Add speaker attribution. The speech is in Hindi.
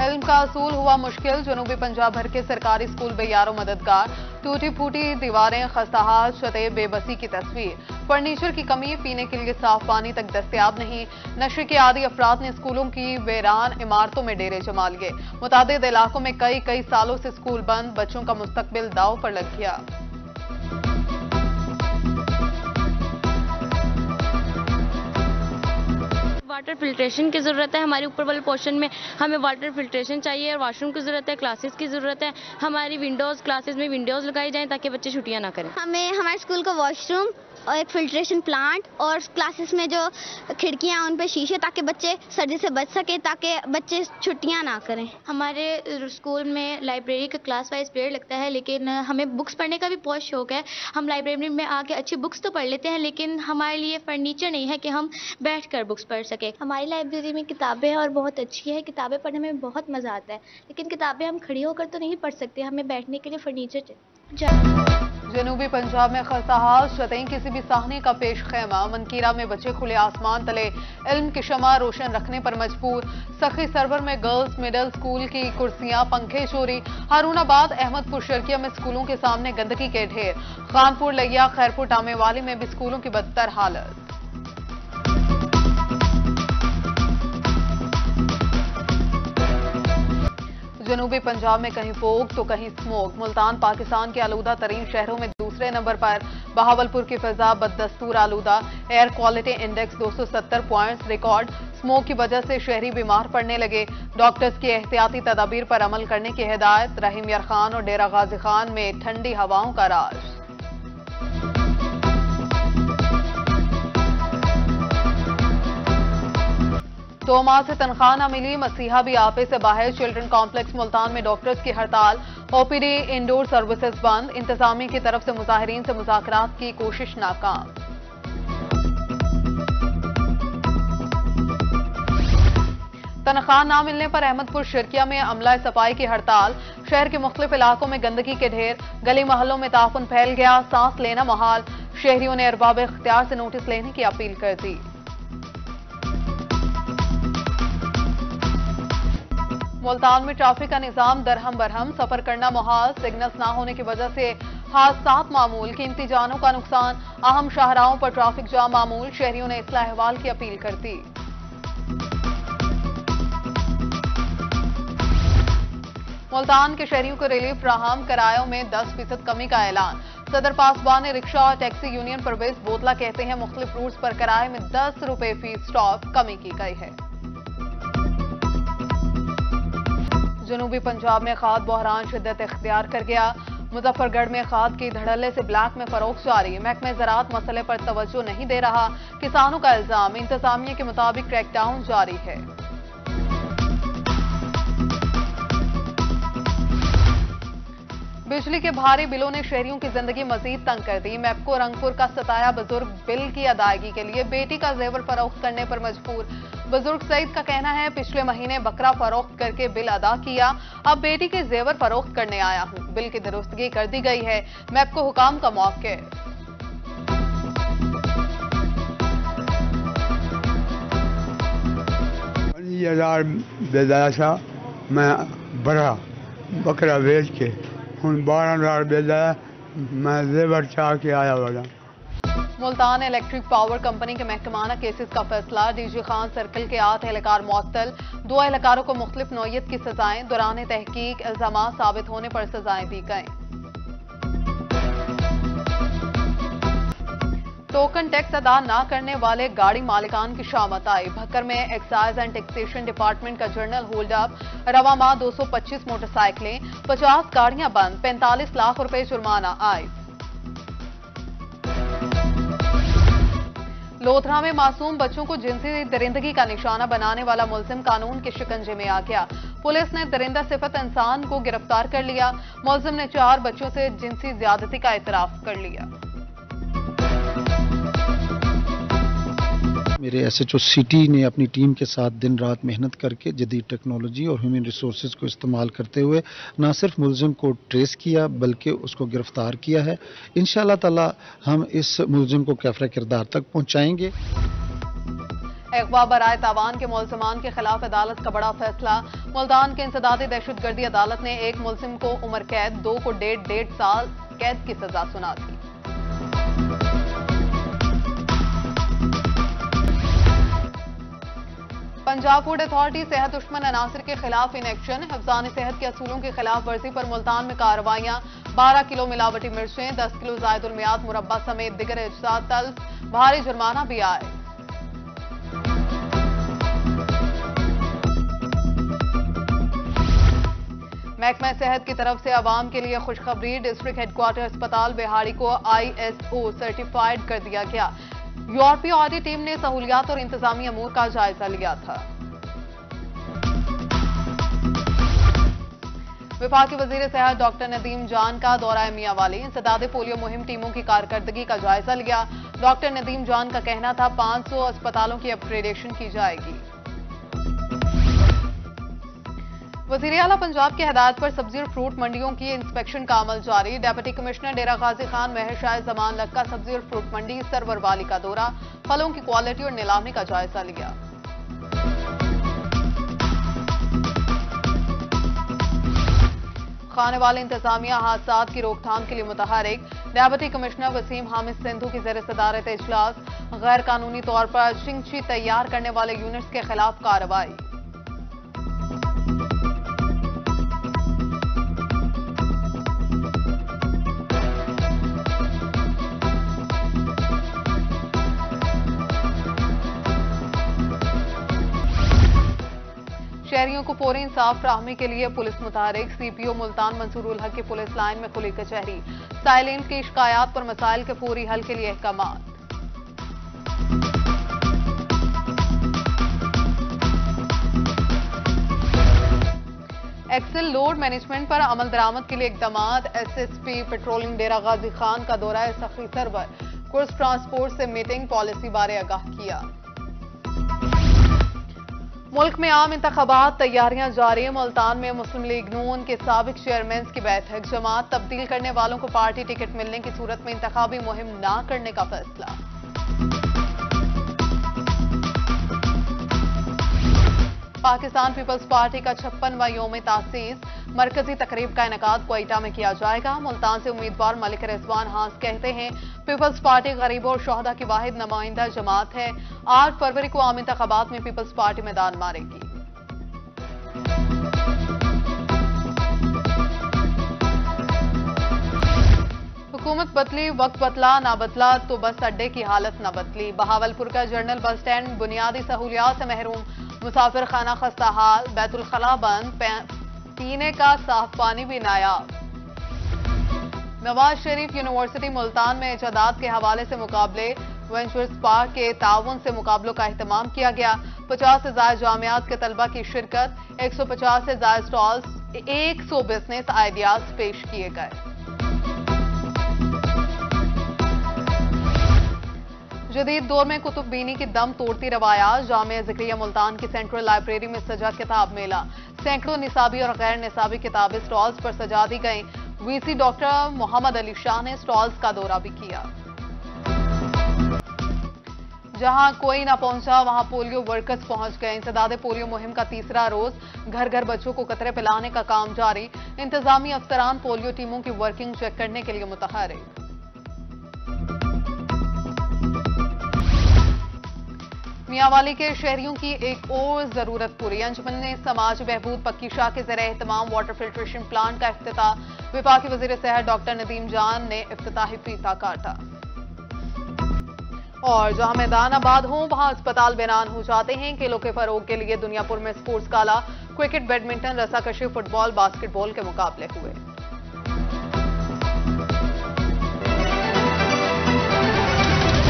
Speaker 1: इल्म का असूल हुआ मुश्किल, जनूबी पंजाब भर के सरकारी स्कूल बेयारो मददगार। टूटी फूटी दीवारें, खस्ताहाल, छतें बेबसी की तस्वीर। फर्नीचर की कमी, पीने के लिए साफ़ पानी तक दस्तियाब नहीं। नशे के आदि अफराद ने स्कूलों की वेरान इमारतों में डेरे जमा लिए। मुताद इलाकों में कई कई सालों से स्कूल बंद, बच्चों का मुस्तकबिल दाव पर लग गया।
Speaker 2: वाटर फिल्ट्रेशन की ज़रूरत है। हमारे ऊपर वाले पोर्शन में हमें वाटर फिल्ट्रेशन चाहिए और वाशरूम की ज़रूरत है क्लासेस की ज़रूरत है। हमारी विंडोज़ क्लासेस में विंडोज़ लगाई जाएँ ताकि बच्चे छुट्टियाँ ना करें।
Speaker 3: हमें हमारे स्कूल का वॉशरूम और एक फिल्ट्रेशन प्लांट और क्लासेस में जो खिड़कियाँ उन पर शीशे ताकि बच्चे सर्दी से बच सके ताकि बच्चे छुट्टियाँ ना करें।
Speaker 4: हमारे स्कूल में लाइब्रेरी का क्लास वाइज पीरियड लगता है लेकिन हमें बुक्स पढ़ने का भी बहुत शौक है। हम लाइब्रेरी में आके अच्छी बुक्स तो पढ़ लेते हैं लेकिन हमारे लिए फर्नीचर नहीं है कि हम बैठ कर बुक्स पढ़ सके। हमारी लाइब्रेरी में किताबें हैं और बहुत अच्छी है, किताबें पढ़ने में बहुत मज़ा आता है, लेकिन किताबें हम खड़ी होकर तो नहीं पढ़ सकते, हमें बैठने के लिए फर्नीचर
Speaker 1: जनूबी पंजाब में खस्ताहाल शतें किसी भी साहनी का पेश खेमा, मनकीरा में बच्चे खुले आसमान तले, इल्म की शमा रोशन रखने पर मजबूर, सखी सरवर में गर्ल्स मिडिल स्कूल की कुर्सियाँ, पंखे चोरी, हारूनाबाद, अहमदपुर, शर्किया में स्कूलों के सामने गंदगी के ढेर, खानपुर, लिया, खैरपुर, टामेवाली में भी स्कूलों की बदतर हालत। जनूबी पंजाब में कहीं फोग तो कहीं स्मोक मुल्तान पाकिस्तान के आलूदा तरीन शहरों में दूसरे नंबर पर बहावलपुर की फिजा बदस्तूर आलूदा। Air quality index 270 points record. Smoke की वजह से शहरी बीमार पड़ने लगे। डॉक्टर्स की एहतियाती तदाबीर पर अमल करने की हिदायत। रहीम यार खान और डेरा गाजी खान में ठंडी हवाओं का राज। दो माह से तनख्वाह न मिली, मसीहा भी आपे से बाहर। चिल्ड्रन कॉम्प्लेक्स मुल्तान में डॉक्टर्स की हड़ताल। ओपीडी इंडोर सर्विसेज़ बंद। इंतजामिया की तरफ़ से मुजाहरीन से मुजाकरात की कोशिश नाकाम। तनख्वाह न मिलने पर अहमदपुर शिरकिया में अमला सफ़ाई की हड़ताल। शहर के मुख्तलिफ़ इलाकों में गंदगी के ढेर। गली मोहल्लों में ताफन फैल गया, सांस लेना महाल। शहरियों ने अरबाब इख्तियार से नोटिस लेने की अपील कर दी। मुल्तान में ट्रैफ़िक का निज़ाम दरहम बरहम, सफ़र करना मुहाल, सिग्नल्स ना होने की वजह से हादसा मामूल, कीमती जानों का नुकसान, अहम शाहराओं पर ट्रैफ़िक जाम मामूल, शहरियों ने इसला अहवाल की अपील कर दी। मुल्तान के शहरियों को रिलीफ फ्राहम किरायों में 10 फ़ीसद कमी का ऐलान। सदर पासवान ने रिक्शा और टैक्सी यूनियन परवेज बोतला कहते हैं, मुख्तलिफ़ रूट्स पर किराए में दस रुपए फ़ीस स्टॉप कमी की गई है। जनूबी पंजाब में खाद बहरान शिदत इख्तियार कर गया। मुजफ्फरगढ़ में खाद की धड़ल्ले से ब्लैक में फरोख जारी। महकमे ज़रात मसले पर तवज्जो नहीं दे रहा। किसानों का इल्ज़ाम। इंतजामिया के मुताबिक क्रैकडाउन जारी है। बिजली के भारी बिलों ने शहरियों की ज़िंदगी मजीद तंग कर दी। मैपको रंगपुर का सताया बुज़ुर्ग बिल की अदायगी के लिए बेटी का जेवर फरोख्त करने पर मजबूर। बुज़ुर्ग सईद का कहना है, पिछले महीने बकरा फरोख्त करके बिल अदा किया, अब बेटी के जेवर फरोख्त करने आया हूँ। बिल की दुरुस्तगी कर दी गई है। मैपको हुकाम का मौके।
Speaker 5: हज़ार मैं बढ़ा बकरा बेच के हूँ बारह हज़ार बेदाया मैं लेबर चाह के आया वाला
Speaker 1: मुल्तान इलेक्ट्रिक पावर कंपनी के महकमाना केसेस का फैसला। डीजी खान सर्कल के आठ एहलकार मअतल दो एहलकारों को मुख्तलिफ़ नौत की सजाएँ। दौरान तहकीक इल्ज़ाम साबित होने पर सजाएँ दी गईं। टोकन टैक्स अदा न करने वाले गाड़ी मालिकान की शामत आई। भक्कर में एक्साइज एंड टैक्सेशन डिपार्टमेंट का जर्नल होल्ड अप। रवा माह 225 मोटरसाइकिलें 50 गाड़ियाँ बंद 45 लाख रुपए जुर्माना आए लोथरा में मासूम बच्चों को जिनसी दरिंदगी का निशाना बनाने वाला मुलजिम कानून के शिकंजे में आ गया। पुलिस ने दरिंदा सिफत इंसान को गिरफ़्तार कर लिया। मुलजिम ने चार बच्चों से जिनसी ज्यादती का इतराफ कर लिया।
Speaker 6: मेरे एस एच ओ सिटी ने अपनी टीम के साथ दिन रात मेहनत करके जदीद टेक्नोलॉजी और ह्यूमन रिसोर्स को इस्तेमाल करते हुए न सिर्फ़ मुलजिम को ट्रेस किया, बल्कि उसको गिरफ़्तार किया है। इन ताला हम इस मुलजिम को कैफरा किरदार तक पहुँचाएँगे।
Speaker 1: अगवा बराए तावान के मुलजमान के खिलाफ अदालत का बड़ा फैसला। मुल्तान के इंसदादी दहशतगर्दी अदालत ने एक मुलजिम को उम्र कैद दो को डेढ़ डेढ़ साल कैद की सजा सुना दी। पंजाब फ़ूड अथॉरिटी, सेहत दुश्मन अनासर के खिलाफ इन एक्शन। हफ्जान सेहत के असूलों की खिलाफ वर्जी पर मुल्तान में कार्रवाइयाँ। 12 किलो मिलावटी मिर्चें 10 किलो जायदुलमियात मुरब्बा समेत दिगर अज्जा तल्फ भारी जुर्माना भी आए। महकमा सेहत की तरफ़ से आवाम के लिए खुशखबरी। डिस्ट्रिक्ट हेडक्वार्टर अस्पताल बिहाड़ी को आईएसओ सर्टिफाइड कर दिया गया। यूरोपीय ऑडिट टीम ने सहूलियात और इंतजामी अमूर का जायजा लिया था। विभाग के वज़ीर सेहत डॉक्टर नदीम जान का दौरा मियाँ वाली। इंसदाद पोलियो मुहिम टीमों की कारकर्दगी का जायजा लिया। डॉक्टर नदीम जान का कहना था 500 अस्पतालों की अपग्रेडेशन की जाएगी। वज़ीर अला पंजाब की हदायत पर सब्ज़ी और फ्रूट मंडियों की इंस्पेक्शन का अमल जारी। डेप्यूटी कमिश्नर डेरा गाजी खान महर शाह जमान लक्का सब्ज़ी और फ्रूट मंडी सरवर वाली का दौरा, फलों की क्वालिटी और नीलामी का जायजा लिया। खाने वाले इंतजामिया हादसा की रोकथाम के लिए मुतहरिक। डेप्यूटी कमिश्नर वसीम हामिद सिंधु की जर सदारत इजलास। गैर कानूनी तौर पर चिंगची तैयार करने वाले यूनिट्स के खिलाफ कार्रवाई। शहरियों को पूरे इंसाफ फ्राहमी के लिए पुलिस मुतारिक। सीपीओ मुल्तान मंसूरुल हक की पुलिस लाइन में खुली कचहरी। साइलेंट की शिकायत पर मसाइल के फौरी हल के लिए अहकाम एक्सेल लोड मैनेजमेंट पर अमल दरामद के लिए इकदाम एसएसपी पेट्रोलिंग डेरा गाजी खान का दौरा सखी सरवर। कुर्स ट्रांसपोर्ट से मीटिंग पॉलिसी बारे आगाह किया। मुल्क में आम इंतबात तैयारियाँ जारी मुल्तान में मुस्लिम लीग नून के सबक चेयरमैन की बैठक। जमात तब्दील करने वालों को पार्टी टिकट मिलने की सूरत में इंतबी मुहिम ना करने का फैसला। पाकिस्तान पीपल्स पार्टी का छप्पनवा योम तासीस। मरकजी तकरीब का इनका कोयटा में किया जाएगा। मुल्तान से उम्मीदवार मलिक रिजवान हांस कहते हैं, पीपल्स पार्टी गरीबों और शहदा की वाहिद नुमाइंदा जमात है। आठ फरवरी को आम इंतबात में पीपल्स पार्टी मैदान मारेगी। हुकूमत बदली, वक्त बदला, ना बदला तो बस अड्डे की हालत ना बदली। बहावलपुर का जर्नल बस स्टैंड बुनियादी सहूलियात से महरूम। मुसाफिर खाना खस्ता हाल, बैतुल खला बंद पीने का साफ़ पानी भी नायाब नवाज़ शरीफ यूनिवर्सिटी मुल्तान में इजादात के हवाले से मुकाबले वेंचर्स पार्क के ताउन से मुकाबलों का अहतमाम किया गया। पचास से ज़्यादा जामियात के तलबा की शिरकत, एक सौ पचास से ज़्यादा स्टॉल्स, एक सौ बिज़नेस आइडियाज़ पेश किए गए। जदीद दौर में कुतुबबीनी की दम तोड़ती रवायात जामिया जिक्रिया मुल्तान की सेंट्रल लाइब्रेरी में सजा किताब मेला। सैकड़ों निसाबी और गैर निसाबी किताबें स्टॉल्स पर सजा दी गई। वीसी डॉक्टर मोहम्मद अली शाह ने स्टॉल्स का दौरा भी किया। जहाँ कोई ना पहुँचा, वहाँ पोलियो वर्कर्स पहुँच गए। इंसदाद पोलियो मुहिम का तीसरा रोज घर घर बच्चों को कतरे पिलाने का काम जारी। इंतजामी अफसरान पोलियो टीमों की वर्किंग चेक करने के लिए मुतहरिक। मियावाली के शहरियों की एक और ज़रूरत पूरी। अंजुमन ने समाज बहबूद पक्की शाह के ज़रिए तमाम वाटर फिल्ट्रेशन प्लांट का अफ्ताह विभाग के वज़ीर सेहत डॉक्टर नदीम जान ने अफ्ताही फीता काटा और जहाँ मैदान आबाद हों, वहाँ अस्पताल बैनान हो जाते हैं। खेलों के फरोग के लिए दुनियापुर में स्पोर्ट्स काला क्रिकेट बैडमिंटन रसाकशी फुटबॉल बास्केटबॉल के मुकाबले हुए।